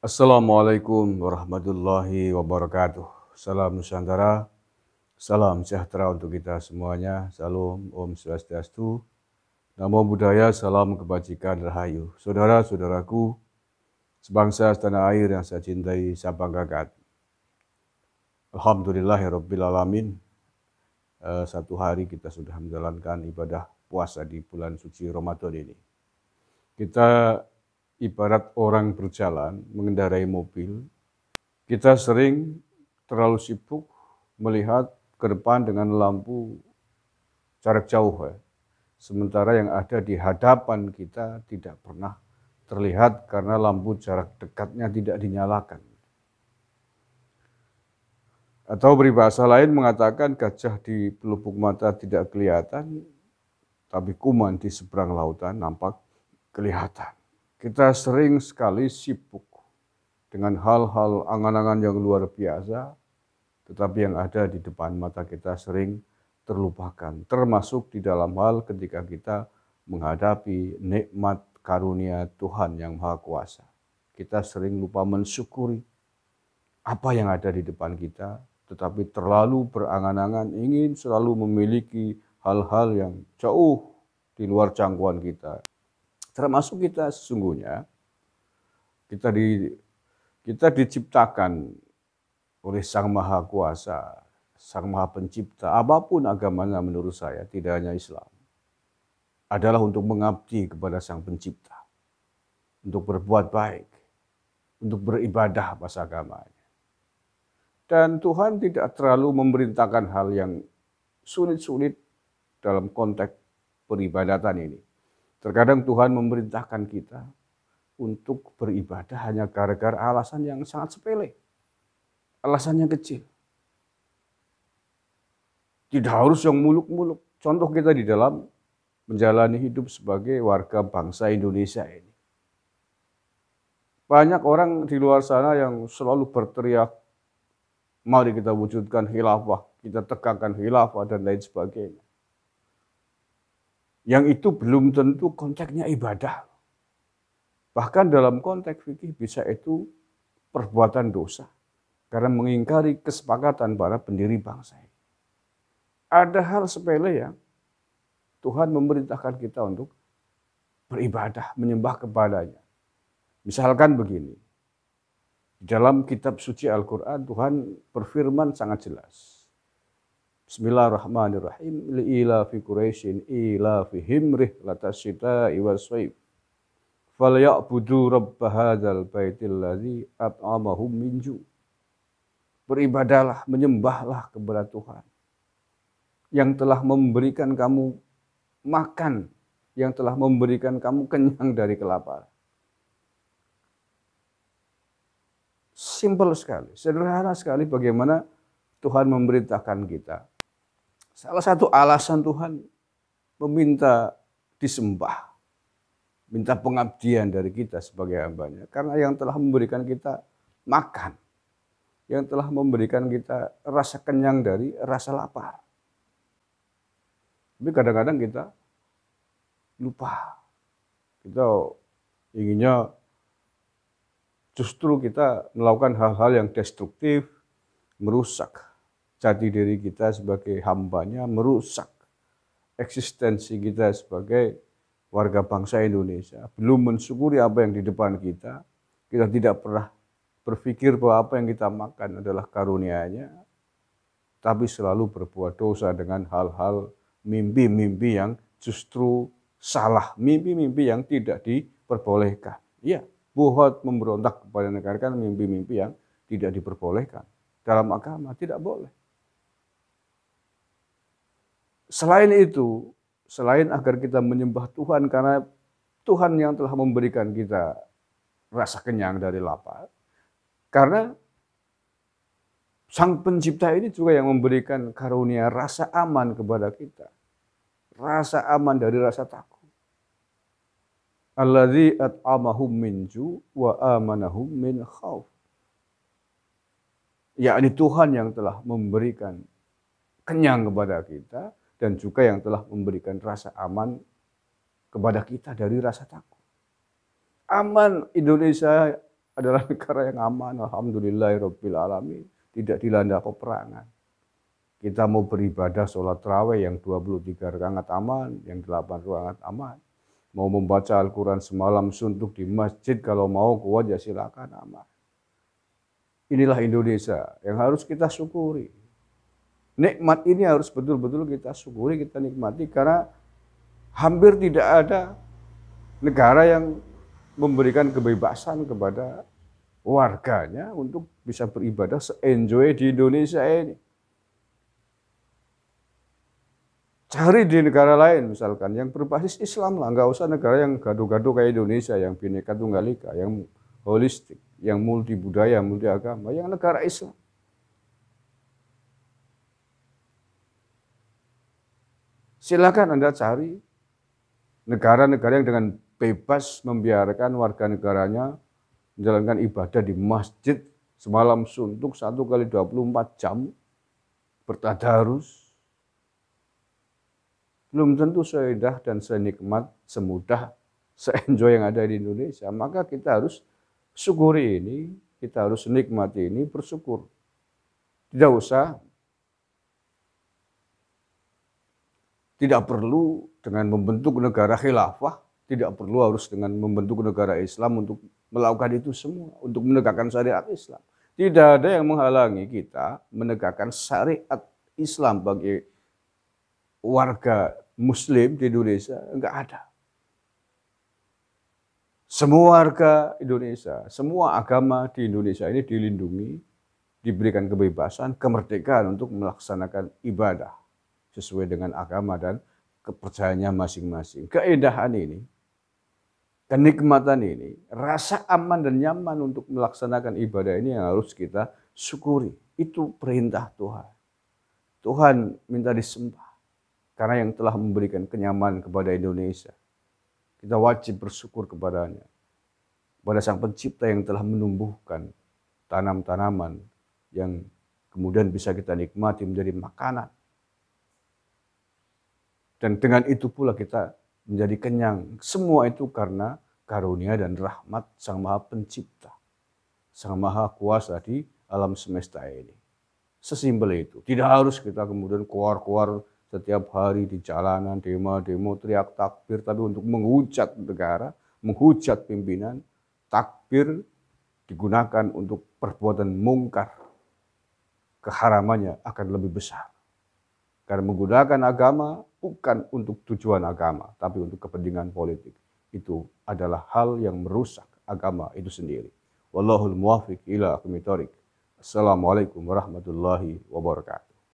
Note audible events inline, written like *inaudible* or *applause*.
Assalamualaikum warahmatullahi wabarakatuh. Salam Nusantara, salam sejahtera untuk kita semuanya. Salam Om Swastiastu, Namo Buddhaya, salam kebajikan rahayu. Saudara-saudaraku, sebangsa setanah air yang saya cintai, saya banggakan. Alhamdulillahirrabbilalamin. Eh, satu hari kita sudah menjalankan ibadah puasa di bulan suci Ramadan ini. Kita ibarat orang berjalan mengendarai mobil, kita sering terlalu sibuk melihat ke depan dengan lampu jarak jauh ya. Sementara yang ada di hadapan kita tidak pernah terlihat karena lampu jarak dekatnya tidak dinyalakan. Atau beribahasa lain mengatakan gajah di pelupuk mata tidak kelihatan, tapi kuman di seberang lautan nampak kelihatan. Kita sering sekali sibuk dengan hal-hal angan-angan yang luar biasa, tetapi yang ada di depan mata kita sering terlupakan, termasuk di dalam hal ketika kita menghadapi nikmat karunia Tuhan yang Maha Kuasa. Kita sering lupa mensyukuri apa yang ada di depan kita, tetapi terlalu berangan-angan ingin selalu memiliki hal-hal yang jauh di luar jangkauan kita. Termasuk kita sesungguhnya kita di kita diciptakan oleh Sang Maha Kuasa, Sang Maha Pencipta, apa pun agamanya menurut saya, tidak hanya Islam, adalah untuk mengabdi kepada Sang Pencipta, untuk berbuat baik, untuk beribadah pas agamanya. Dan Tuhan tidak terlalu memerintahkan hal yang sulit-sulit dalam konteks peribadatan ini. Terkadang Tuhan memerintahkan kita untuk beribadah hanya gara-gara alasan yang sangat sepele. Alasannya kecil. Tidak harus yang muluk-muluk. Contoh kita di dalam menjalani hidup sebagai warga bangsa Indonesia ini. Banyak orang di luar sana yang selalu berteriak, mari kita wujudkan khilafah, kita tegakkan khilafah dan lain sebagainya yang itu belum tentu konteksnya ibadah. Bahkan dalam konteks fikih bisa itu perbuatan dosa karena mengingkari kesepakatan para pendiri bangsa. Ada hal sepele yang Tuhan memerintahkan kita untuk beribadah, menyembah kepadanya. Misalkan begini, dalam kitab suci Al-Quran Tuhan berfirman sangat jelas. Bismillahirrahmanirrahim. Ila fi Quraisyin ila fi himrih latasita iwa swaib. Falya'budu rabb hadzal baitil ladzi at'amahum min ju. Beribadalah, menyembahlah kepada Tuhan yang telah memberikan kamu makan, yang telah memberikan kamu kenyang dari kelaparan. Simpel sekali, sederhana sekali bagaimana Tuhan memerintahkan kita Salah satu alasan Tuhan meminta disembah, minta pengabdian dari kita sebagai hambanya. Karena yang telah memberikan kita makan, yang telah memberikan kita rasa kenyang dari rasa lapar. Tapi kadang-kadang kita lupa. Kita inginnya justru kita melakukan hal-hal yang destruktif, merusak jati diri kita sebagai hambanya merusak eksistensi kita sebagai warga bangsa Indonesia. Belum mensyukuri apa yang di depan kita, kita tidak pernah berpikir bahwa apa yang kita makan adalah karunia-Nya, tapi selalu berbuat dosa dengan hal-hal mimpi-mimpi yang justru salah, mimpi-mimpi yang tidak diperbolehkan. Iya, buat memberontak kepada negara kan mimpi-mimpi yang tidak diperbolehkan. Dalam agama tidak boleh. Selain itu, selain agar kita menyembah Tuhan karena Tuhan yang telah memberikan kita rasa kenyang dari lapar. Karena Sang Pencipta ini juga yang memberikan karunia rasa aman kepada kita. Rasa aman dari rasa takut. Alladzi at'amahum min ju wa amanahum min khauf. Yakni Tuhan yang telah memberikan kenyang kepada kita dan juga yang telah memberikan rasa aman kepada kita dari rasa takut. Aman Indonesia adalah *laughs* negara yang aman. Alhamdulillahirabbil alamin. Tidak dilanda peperangan. Kita mau beribadah sholat terawih yang 23 rakaat aman, yang 8 rakaat aman. Mau membaca Al-Quran semalam suntuk di masjid, kalau mau kuat ya silakan aman. Inilah Indonesia yang harus kita syukuri. Nikmat ini harus betul-betul kita syukuri, kita nikmati karena hampir tidak ada negara yang memberikan kebebasan kepada warganya untuk bisa beribadah se-enjoy di Indonesia ini. Cari di negara lain misalkan yang berbasis Islam lah, nggak usah negara yang gaduh-gaduh kayak Indonesia yang bineka tunggal ika, yang holistik, yang multi budaya, multi agama, yang negara Islam. Silakan Anda cari negara-negara yang dengan bebas membiarkan warga negaranya menjalankan ibadah di masjid semalam suntuk satu kali 24 jam bertadarus. Belum tentu seindah dan senikmat semudah seenjoy yang ada di Indonesia. Maka kita harus syukuri ini kita harus nikmati ini bersyukur. Tidak usah tidak perlu dengan membentuk negara khilafah, tidak perlu harus dengan membentuk negara Islam untuk melakukan itu semua, untuk menegakkan syariat Islam. Tidak ada yang menghalangi kita menegakkan syariat Islam bagi warga muslim di Indonesia, enggak ada. Semua warga Indonesia, semua agama di Indonesia ini dilindungi, diberikan kebebasan, kemerdekaan untuk melaksanakan ibadah sesuai dengan agama dan kepercayaannya masing-masing. Keindahan ini, kenikmatan ini, rasa aman dan nyaman untuk melaksanakan ibadah ini yang harus kita syukuri. Itu perintah Tuhan. Tuhan minta disembah karena yang telah memberikan kenyamanan kepada Indonesia. Kita wajib bersyukur kepadanya. Kepada Sang Pencipta yang telah menumbuhkan tanam-tanaman yang kemudian bisa kita nikmati menjadi makanan dan dengan itu pula kita menjadi kenyang. Semua itu karena karunia dan rahmat Sang Maha Pencipta. Sang Maha Kuasa di alam semesta ini. Sesimpel itu. Tidak harus kita kemudian keluar-keluar setiap hari di jalanan, demo-demo, teriak takbir. Tapi untuk menghujat negara, menghujat pimpinan, takbir digunakan untuk perbuatan mungkar. Keharamannya akan lebih besar. Karena menggunakan agama bukan untuk tujuan agama, tapi untuk kepentingan politik. Itu adalah hal yang merusak agama itu sendiri. Wallahul muwafiq ila Assalamualaikum warahmatullahi wabarakatuh.